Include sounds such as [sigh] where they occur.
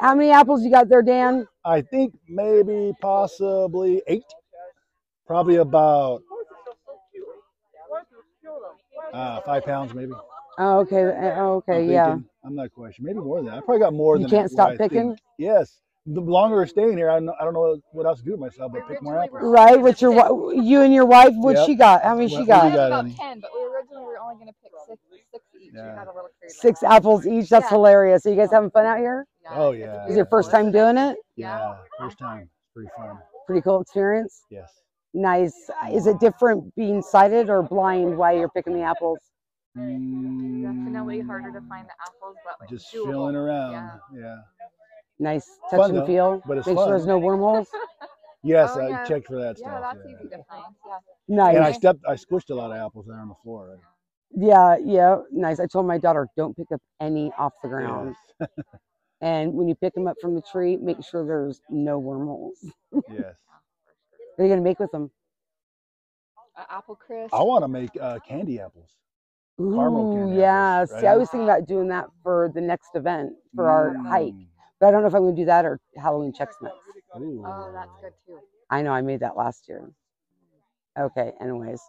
How many apples you got there, Dan? I think maybe possibly eight. Probably about uh, five pounds, maybe. Oh, okay. uh, oh, okay. I'm Yeah. I'm not quite sure. Maybe more than that. I probably got more You than You can't stop I picking? think. Yes. The longer we're staying here, I don't, I don't know what else to do with myself but pick more apples. Right. What's your you and your wife? What Yep. she got? How many What- she got? We got, about honey? ten, but we originally were only gonna pick six, six each. We Yeah. a little. Six apples each. That's Yeah. hilarious. Are you guys having fun out here? Oh, yeah. Is it your first time doing it? Yeah. First time. Pretty fun. Pretty cool experience. Yes. Nice. Is it different being sighted or blind while you're picking the apples? Mm. Definitely harder to find the apples, but Just doable. feeling around. Yeah. Yeah. Nice. Touch Fun, and though, feel. but it's Make sure fun. there's no wormholes. [laughs] Yes, Oh, I yeah. checked for that Yeah, stuff. that's yeah. easy to find. Yeah. Nice. And I stepped, I squished a lot of apples there on the floor. Right? Yeah, yeah, nice. I told my daughter, don't pick up any off the ground. Yes. [laughs] And when you pick them up from the tree, make sure there's no wormholes. yes. [laughs] What are you gonna make with them? Uh, apple crisp. I want to make uh, candy apples. Caramel Ooh, candy yeah. apples, See, I was thinking about doing that for the next event for our hike, Mm. but I don't know if I'm gonna do that or Halloween Chex Mix. Ooh. Oh, that's good too. I know I made that last year. Okay. Anyways,